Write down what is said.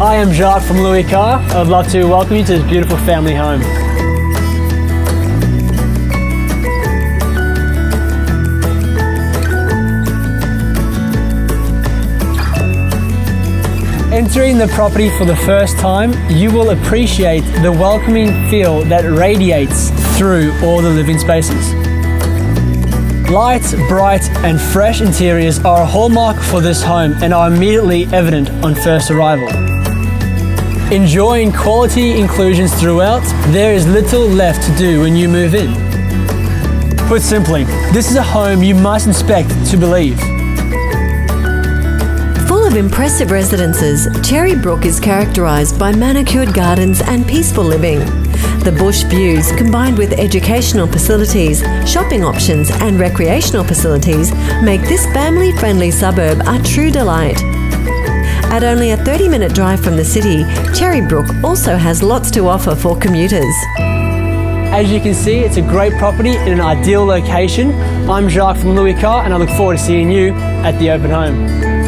I am Jacques from Louis Carr. I'd love to welcome you to this beautiful family home. Entering the property for the first time, you will appreciate the welcoming feel that radiates through all the living spaces. Light, bright, and fresh interiors are a hallmark for this home and are immediately evident on first arrival. Enjoying quality inclusions throughout, there is little left to do when you move in. Put simply, this is a home you must inspect to believe. Full of impressive residences, Cherrybrook is characterised by manicured gardens and peaceful living. The bush views, combined with educational facilities, shopping options, and recreational facilities, make this family friendly suburb a true delight. At only a 30 minute drive from the city, Cherrybrook also has lots to offer for commuters. As you can see, it's a great property in an ideal location. I'm Jacques from Louis Carr and I look forward to seeing you at the open home.